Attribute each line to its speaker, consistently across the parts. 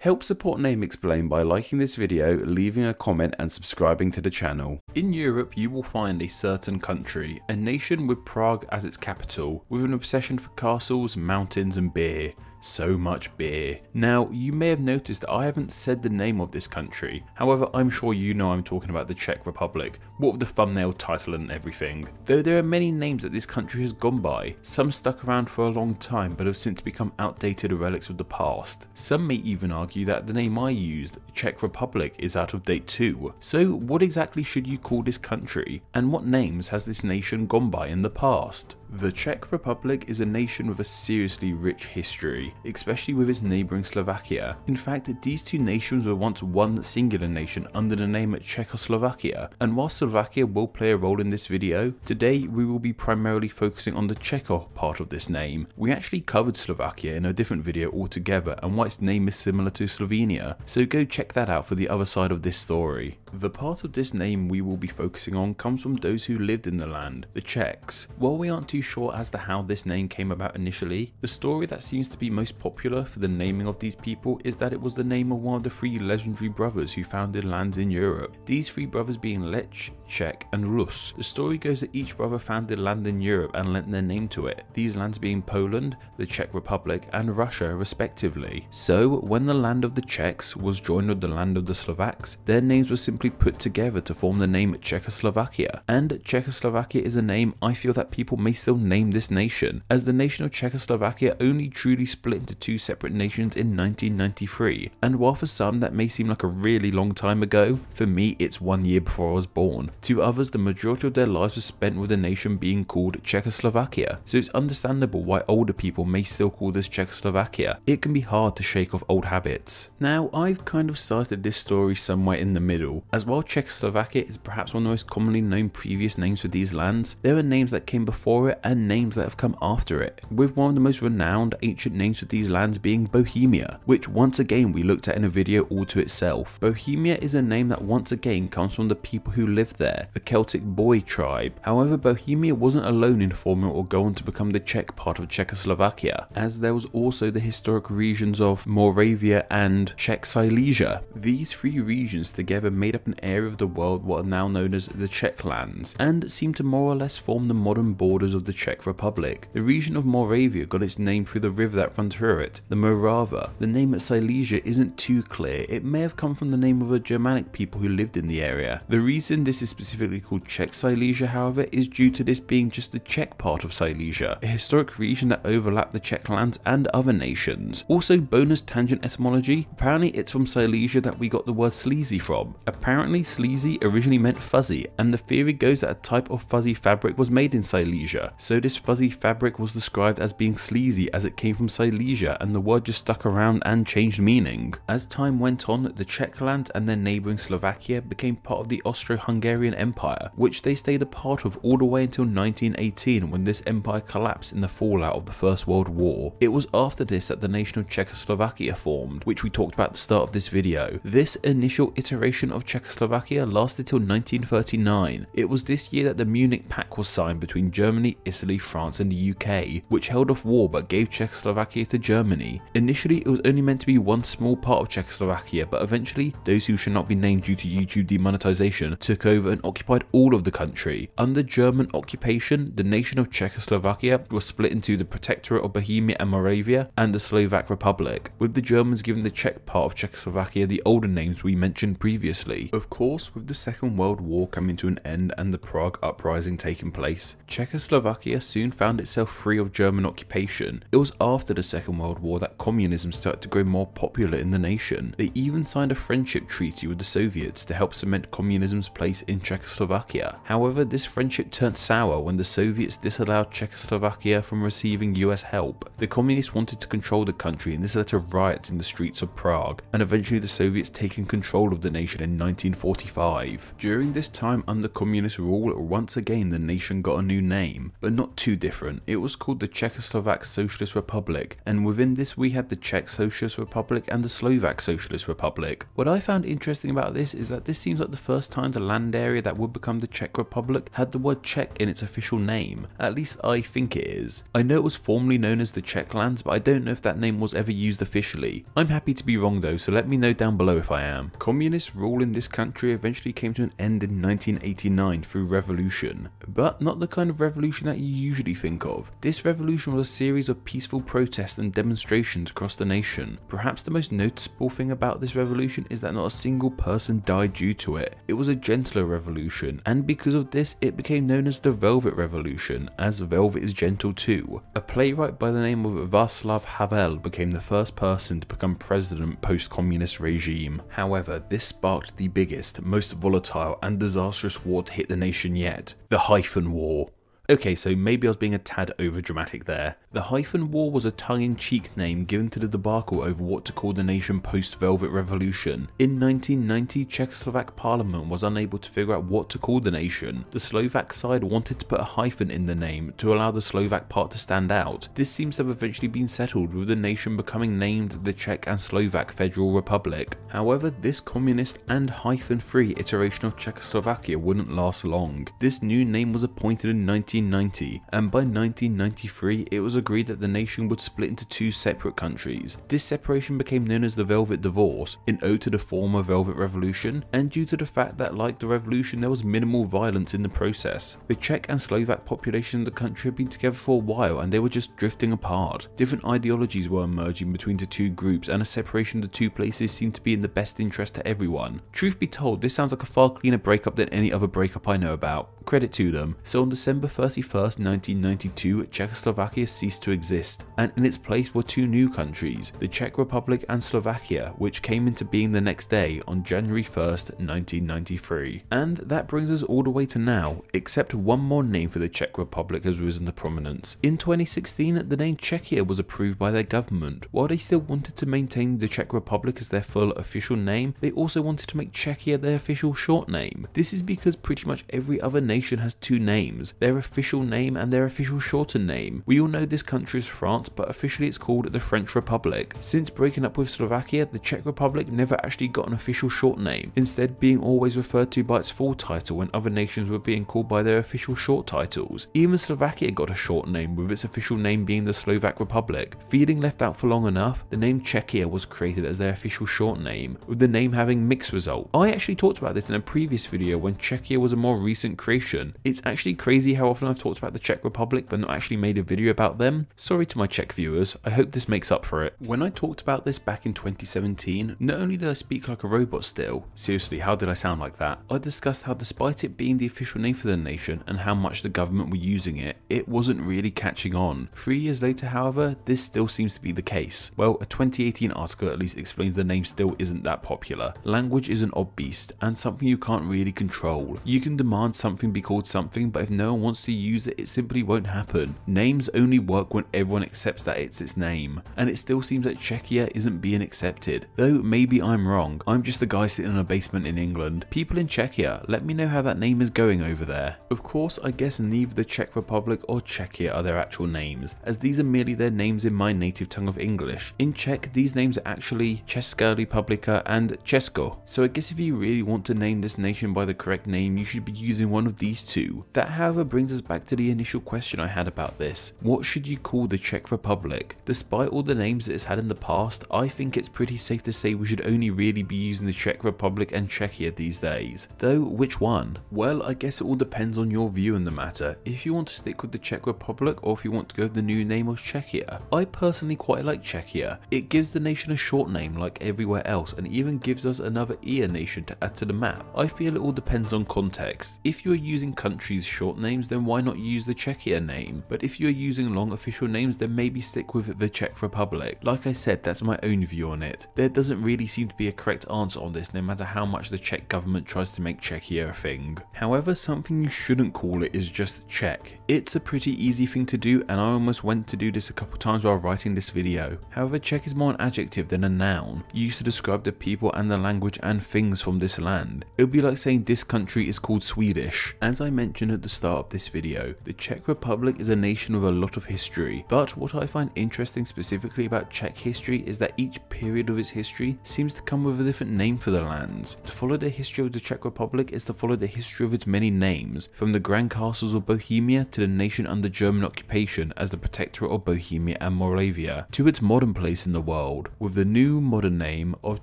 Speaker 1: Help support Name Explain by liking this video, leaving a comment and subscribing to the channel. In Europe you will find a certain country, a nation with Prague as its capital, with an obsession for castles, mountains and beer so much beer. Now, you may have noticed that I haven't said the name of this country, however, I'm sure you know I'm talking about the Czech Republic, what with the thumbnail title and everything. Though there are many names that this country has gone by, some stuck around for a long time but have since become outdated relics of the past. Some may even argue that the name I used, Czech Republic, is out of date too. So, what exactly should you call this country, and what names has this nation gone by in the past? The Czech Republic is a nation with a seriously rich history, especially with its neighbouring Slovakia. In fact, these two nations were once one singular nation under the name Czechoslovakia, and while Slovakia will play a role in this video, today we will be primarily focusing on the Czecho part of this name. We actually covered Slovakia in a different video altogether and why its name is similar to Slovenia, so go check that out for the other side of this story. The part of this name we will be focusing on comes from those who lived in the land, the Czechs. While we aren't too too sure as to how this name came about initially. The story that seems to be most popular for the naming of these people is that it was the name of one of the three legendary brothers who founded lands in Europe. These three brothers being Lech, Czech and Rus. The story goes that each brother founded land in Europe and lent their name to it, these lands being Poland, the Czech Republic and Russia respectively. So when the land of the Czechs was joined with the land of the Slovaks, their names were simply put together to form the name Czechoslovakia. And Czechoslovakia is a name I feel that people may still still name this nation, as the nation of Czechoslovakia only truly split into two separate nations in 1993. And while for some that may seem like a really long time ago, for me it's one year before I was born. To others, the majority of their lives was spent with a nation being called Czechoslovakia, so it's understandable why older people may still call this Czechoslovakia. It can be hard to shake off old habits. Now, I've kind of started this story somewhere in the middle, as while Czechoslovakia is perhaps one of the most commonly known previous names for these lands, there are names that came before it and names that have come after it, with one of the most renowned ancient names for these lands being Bohemia, which once again we looked at in a video all to itself. Bohemia is a name that once again comes from the people who lived there, the Celtic Boii tribe. However, Bohemia wasn't alone in forming or going to become the Czech part of Czechoslovakia, as there was also the historic regions of Moravia and Czech Silesia. These three regions together made up an area of the world what are now known as the Czech lands, and seem to more or less form the modern borders of the the Czech Republic. The region of Moravia got its name through the river that runs through it, the Morava. The name at Silesia isn't too clear, it may have come from the name of a Germanic people who lived in the area. The reason this is specifically called Czech Silesia however is due to this being just the Czech part of Silesia, a historic region that overlapped the Czech lands and other nations. Also bonus tangent etymology, apparently it's from Silesia that we got the word sleazy from. Apparently sleazy originally meant fuzzy and the theory goes that a type of fuzzy fabric was made in Silesia so this fuzzy fabric was described as being sleazy as it came from Silesia and the word just stuck around and changed meaning. As time went on, the Czech land and their neighbouring Slovakia became part of the Austro-Hungarian Empire, which they stayed a part of all the way until 1918 when this empire collapsed in the fallout of the First World War. It was after this that the nation of Czechoslovakia formed, which we talked about at the start of this video. This initial iteration of Czechoslovakia lasted till 1939. It was this year that the Munich Pact was signed between Germany, Italy, France and the UK, which held off war but gave Czechoslovakia to Germany. Initially it was only meant to be one small part of Czechoslovakia but eventually those who should not be named due to YouTube demonetization took over and occupied all of the country. Under German occupation, the nation of Czechoslovakia was split into the Protectorate of Bohemia and Moravia and the Slovak Republic, with the Germans giving the Czech part of Czechoslovakia the older names we mentioned previously. Of course, with the Second World War coming to an end and the Prague Uprising taking place, Czechoslovakia Czechoslovakia soon found itself free of German occupation. It was after the Second World War that communism started to grow more popular in the nation. They even signed a friendship treaty with the Soviets to help cement communism's place in Czechoslovakia. However, this friendship turned sour when the Soviets disallowed Czechoslovakia from receiving US help. The communists wanted to control the country and this led to riots in the streets of Prague, and eventually the Soviets taking control of the nation in 1945. During this time under communist rule, once again the nation got a new name, but not too different. It was called the Czechoslovak Socialist Republic, and within this we had the Czech Socialist Republic and the Slovak Socialist Republic. What I found interesting about this is that this seems like the first time the land area that would become the Czech Republic had the word Czech in its official name. At least I think it is. I know it was formerly known as the Czech lands, but I don't know if that name was ever used officially. I'm happy to be wrong though, so let me know down below if I am. Communist rule in this country eventually came to an end in 1989 through revolution, but not the kind of revolution that you usually think of. This revolution was a series of peaceful protests and demonstrations across the nation. Perhaps the most noticeable thing about this revolution is that not a single person died due to it. It was a gentler revolution, and because of this, it became known as the Velvet Revolution, as velvet is gentle too. A playwright by the name of Václav Havel became the first person to become president post-communist regime. However, this sparked the biggest, most volatile and disastrous war to hit the nation yet, the Hyphen War. Okay, so maybe I was being a tad over dramatic there. The Hyphen War was a tongue-in-cheek name given to the debacle over what to call the nation post-Velvet Revolution. In 1990, Czechoslovak parliament was unable to figure out what to call the nation. The Slovak side wanted to put a hyphen in the name to allow the Slovak part to stand out. This seems to have eventually been settled with the nation becoming named the Czech and Slovak Federal Republic. However, this communist and hyphen-free iteration of Czechoslovakia wouldn't last long. This new name was appointed in 1990, and by 1993 it was agreed that the nation would split into two separate countries. This separation became known as the Velvet Divorce, in ode to the former Velvet Revolution, and due to the fact that like the revolution there was minimal violence in the process. The Czech and Slovak population of the country had been together for a while and they were just drifting apart. Different ideologies were emerging between the two groups and a separation of the two places seemed to be in the best interest to everyone. Truth be told, this sounds like a far cleaner breakup than any other breakup I know about. Credit to them. So on December 31st, 1992, Czechoslovakia ceased to exist, and in its place were two new countries, the Czech Republic and Slovakia, which came into being the next day on January 1st, 1993. And that brings us all the way to now, except one more name for the Czech Republic has risen to prominence. In 2016, the name Czechia was approved by their government. While they still wanted to maintain the Czech Republic as their full official name, they also wanted to make Czechia their official short name. This is because pretty much every other nation has two names, their official name and their official shortened name. We all know this country is France, but officially it's called the French Republic. Since breaking up with Slovakia, the Czech Republic never actually got an official short name, instead being always referred to by its full title when other nations were being called by their official short titles. Even Slovakia got a short name with its official name being the Slovak Republic. Feeling left out for long enough, the name Czechia was created as their official short name, with the name having mixed result. I actually talked about this in a previous video when Czechia was a more recent creation. It's actually crazy how often I've talked about the Czech Republic but not actually made a video about them. Sorry to my Czech viewers, I hope this makes up for it. When I talked about this back in 2017, not only did I speak like a robot still, seriously how did I sound like that? I discussed how despite it being the official name for the nation and how much the government were using it, it wasn't really catching on. Three years later however, this still seems to be the case. Well, a 2018 article at least explains the name still isn't that popular. Language is an odd beast and something you can't really control. You can demand something be called something but if no one wants to use it, it simply won't happen. Names only work when everyone accepts that it's its name, and it still seems that Czechia isn't being accepted. Though maybe I'm wrong, I'm just a guy sitting in a basement in England. People in Czechia, let me know how that name is going over there. Of course, I guess neither the Czech Republic or Czechia are their actual names, as these are merely their names in my native tongue of English. In Czech, these names are actually Česká republika and Česko. So I guess if you really want to name this nation by the correct name, you should be using one of these two. That however brings us back to the initial question I had about this. What should you call the Czech Republic? Despite all the names it has had in the past, I think it's pretty safe to say we should only really be using the Czech Republic and Czechia these days. Though, which one? Well, I guess it all depends on your view in the matter. If you want to stick with the Czech Republic or if you want to go with the new name of Czechia. I personally quite like Czechia. It gives the nation a short name like everywhere else and even gives us another ear nation to add to the map. I feel it all depends on context. If you are using countries short names then why not use the Czechia name? But if you're using long official names then maybe stick with the Czech Republic. Like I said that's my own view on it. There doesn't really seem to be a correct answer on this no matter how much the Czech government tries to make Czechia a thing. However something you shouldn't call it is just Czech. It's a pretty easy thing to do and I almost went to do this a couple times while writing this video. However Czech is more an adjective than a noun used to describe the people and the language and things from this land. It would be like saying this country is called Swedish. As I mentioned at the start of this video, the Czech Republic is a nation with a lot of history, but what I find interesting specifically about Czech history is that each period of its history seems to come with a different name for the lands. To follow the history of the Czech Republic is to follow the history of its many names, from the grand castles of Bohemia to the nation under German occupation as the protectorate of Bohemia and Moravia, to its modern place in the world, with the new modern name of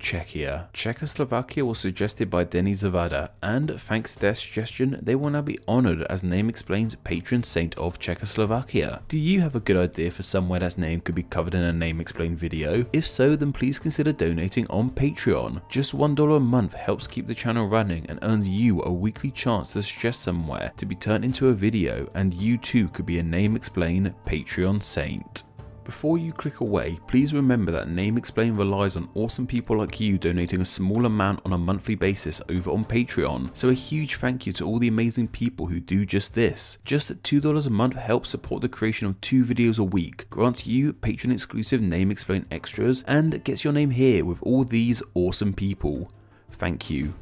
Speaker 1: Czechia. Czechoslovakia was suggested by Denis Zavada, and thanks to their suggestion, they will now be honoured as Name Explain's patron saint of Czechoslovakia. Do you have a good idea for somewhere that's name could be covered in a Name Explain video? If so, then please consider donating on Patreon. Just $1 a month helps keep the channel running and earns you a weekly chance to suggest somewhere to be turned into a video and you too could be a Name Explain Patreon saint. Before you click away, please remember that Name Explain relies on awesome people like you donating a small amount on a monthly basis over on Patreon, so a huge thank you to all the amazing people who do just this. Just $2 a month helps support the creation of two videos a week, grants you Patreon exclusive Name Explain extras, and gets your name here with all these awesome people. Thank you.